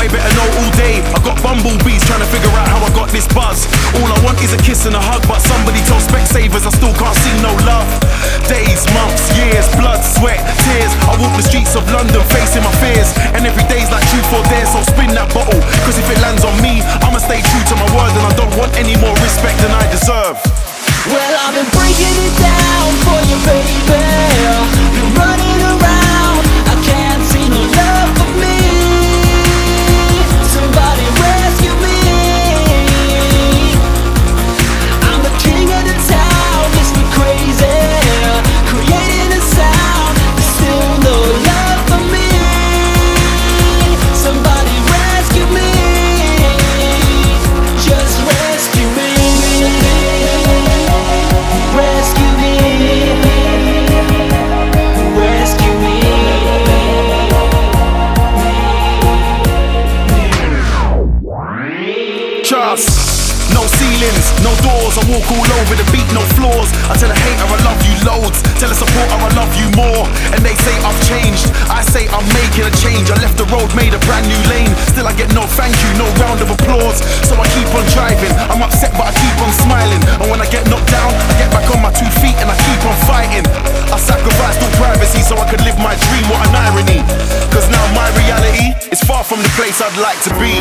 Boy, better know all day. I got bumblebees trying to figure out how I got this buzz. All I want is a kiss and a hug, but somebody told Specsavers I still can't see no love. Days, months, No ceilings, no doors. I walk all over the beat, no floors. I tell a hater I love you loads. Tell a supporter I love you more. And they say I've changed. I say I'm making a change. I left the road, made a brand new lane. Still I get no thank you, no round of applause. So I keep on driving. I'm upset, but I keep on smiling. And when I get knocked down, I get back on my two feet and I keep on fighting. I sacrificed all privacy so I could live my dream. What an irony. Cause now my reality is far from the place I'd like to be.